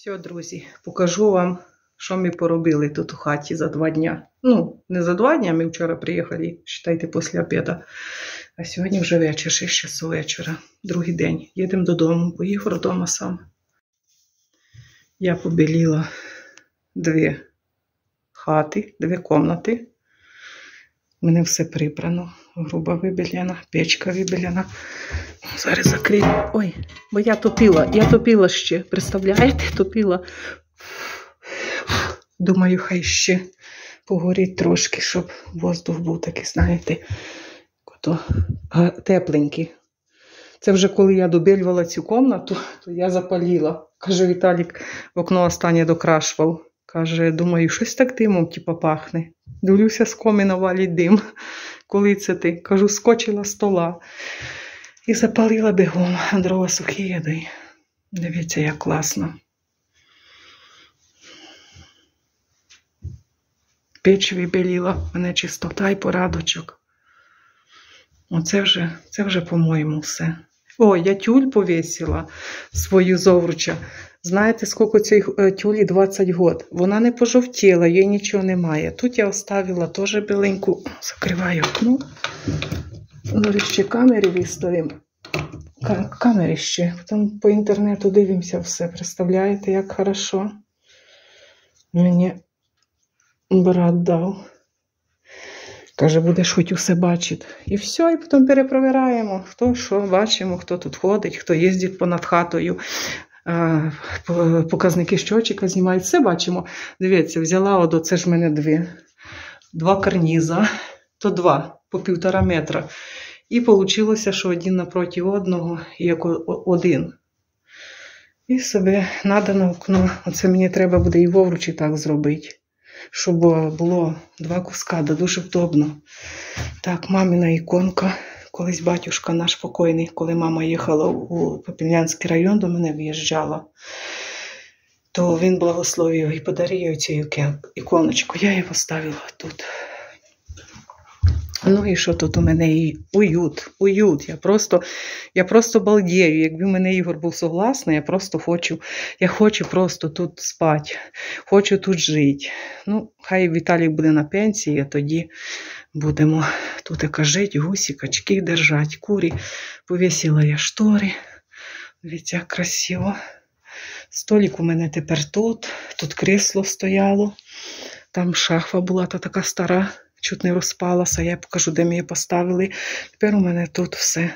Все, друзі, покажу вам, що ми поробили тут у хаті за два дня. Ну, не за два дня, ми вчора приїхали, вважайте, після обіду. А сьогодні вже вечір, 6 часу вечора, другий день. Їдемо додому, бо Ігор вдома сам. Я побіліла дві хати, дві кімнати. У мене все прибрано. Груба вибіляна, печка вибіляна. Зараз закрию. Ой, бо я топила, я топила ще. Представляєте, топила. Думаю, хай ще погоріть трошки, щоб воздух був такий, знаєте, то, тепленький. Це вже коли я добілювала цю кімнату, то я запаліла. Каже, Віталік в окно останнє докрашував. Каже, думаю, щось так димом типу, пахне. Дивлюся, з коміна валить дим. Коли це ти? Кажу, скочила стола. І запалила бігом, дрова сухі їди. Дивіться, як класно. Печ вибіліла, мене чистота і порадочок. Оце вже, це вже, по-моєму, все. О, я тюль повісила свою зовруча. Знаєте, скільки цій е, тюлі 20 год. Вона не пожовтіла, їй нічого немає. Тут я оставила теж біленьку, закриваю окно. Ну, ще камери виставимо. Камери ще. Потім по інтернету дивимося все. Представляєте, як хорошо. Мені брат дав. Каже, будеш хоч усе бачити. І все, і потім перепровіряємо, хто що бачимо, хто тут ходить, хто їздить понад хатою. По- Показники щочика знімають, все бачимо. Дивіться, взяла одо, це ж в мене дві. Два карніза, то два по півтора метра. І вийшло, що один напроти одного, як один. І собі надано окно. Оце мені треба буде і вовручі так зробити, щоб було два куска, да дуже вдобно. Так, мамина іконка. Колись батюшка наш покойний, коли мама їхала у Попільнянський район, до мене в'їжджала, то він благословив і подарив цю іконочку. Я її поставила тут. Ну і що тут у мене і уют, уют. Я просто, я просто балдію. Якби в мене Ігор був согласний, я просто хочу, я хочу просто тут спати, хочу тут жити. Ну, хай Віталій буде на пенсії, а тоді будемо тут яка жити, гусі, качки держать, курі. Повісила я штори. Дивіться, як красиво. Столик у мене тепер тут, тут кресло стояло. Там шахва була та така стара, чуть не розпалася. Я покажу, де ми її поставили. Тепер у мене тут все.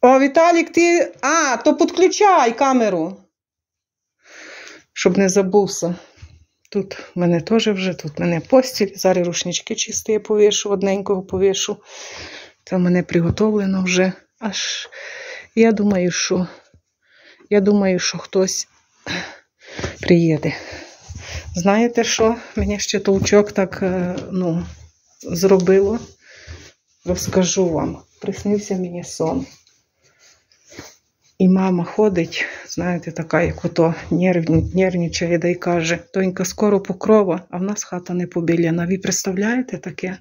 О, Віталік, ти. А, то підключай камеру. Щоб не забувся. Тут в мене теж вже, тут в мене постіль. Зараз рушнички чисті я повішу, одненького повішу. Це в мене приготовлено вже. Аж я думаю, що я думаю, що хтось приїде. Знаєте що? Мені ще толчок так е, ну, зробило. Розкажу вам. Приснився мені сон. І мама ходить, знаєте, така, як ото нервничає, да й каже, донька, скоро покрова, а в нас хата не побіляна. Ви представляєте таке?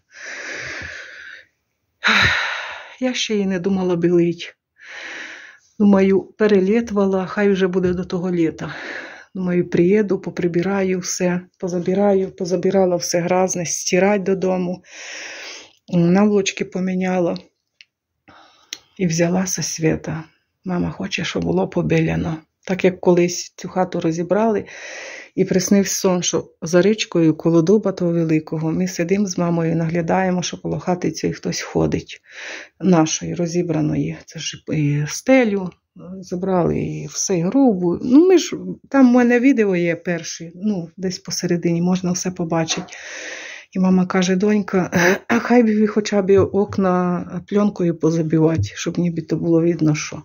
Я ще й не думала білить. Думаю, перелітувала, хай вже буде до того літа. Думаю, приїду, поприбираю все, позабираю, позабирала все гразне, стирать додому. Наволочки поміняла і взялася свята. Мама хоче, щоб було побіляно. Так як колись цю хату розібрали, і приснився сон, що за річкою коло дуба того великого ми сидимо з мамою, наглядаємо, що коло хати цієї хтось ходить, нашої розібраної. Це ж і стелю забрали, і все, і. Ну, ми ж там у мене відео є перші, ну, десь посередині можна все побачити. І мама каже: донька, а хай би хоча б окна пленкою позабивати, щоб ніби то було видно, що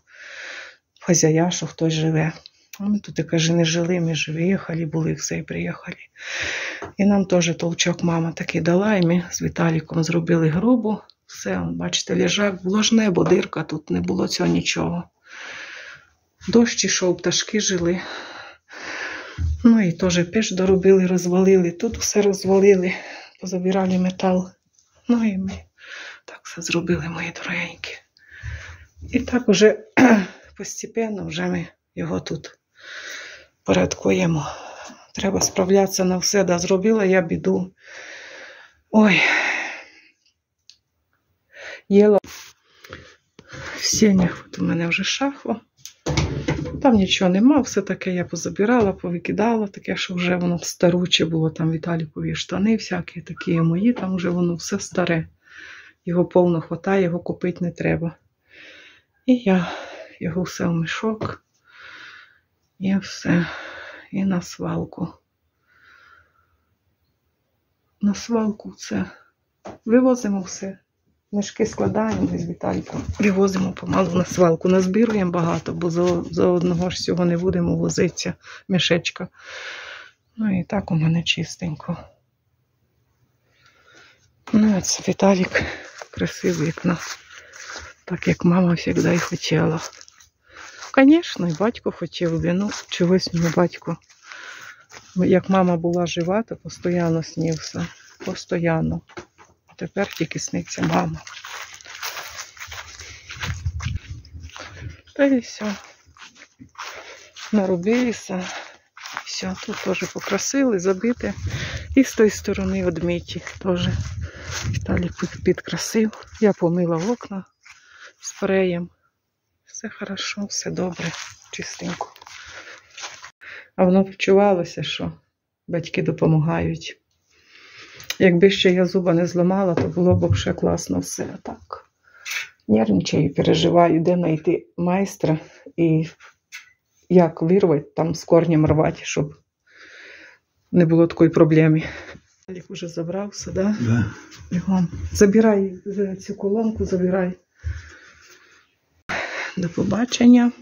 хазяя, що хтось живе. А ми тут, каже, не жили, ми ж виїхали, були, все і приїхали. І нам теж толчок мама такий дала, і ми з Віталіком зробили грубу. Все, бачите, лежак, було ж небо, дирка, тут не було цього нічого. Дощ ішов, пташки жили. Ну і теж пеш доробили, розвалили. Тут все розвалили, позабирали метал. Ну і ми так все зробили, мої дорогенькі. І так уже постепенно вже ми його тут порядкуємо. Треба справлятися на все, да зробила я біду. Ой. Їла в сінях, у мене вже шахло. Там нічого нема, все таке я позабирала, повикидала, таке, що вже воно старуче було, там Віталікові штани всякі, такі мої, там вже воно все старе. Його повно хватає, його купити не треба. І я його все в мішок. І все. І на свалку. На свалку це. Вивозимо все. Мішки складаємо з Віталіком. Вивозимо помалу на свалку. Назбіруємо багато, бо за, за одного ж всього не будемо возитися мішечка. Ну і так у мене чистенько. Ну, це Віталік красивий вікна. Так як мама завжди і хотіла. Звісно, і батько хотів би, ну чогось мені батько. Як мама була жива, то постійно снився. Постоянно. Тепер тільки сниться мама. Та і все. Наробилися. Все, тут теж покрасили, забити. І з тої сторони одміті теж. Віталій підкрасив. Я помила окна спреєм. Все хорошо, все добре, чистенько. А воно почувалося, що батьки допомагають. Якби ще я зуба не зламала, то було б ще класно все. Так. Нервничаю, переживаю, де знайти майстра і як вирвати, там з корнем рвати, щоб не було такої проблеми. Олег уже забрався, да? Да. Забирай е, цю колонку, забирай. До побачення.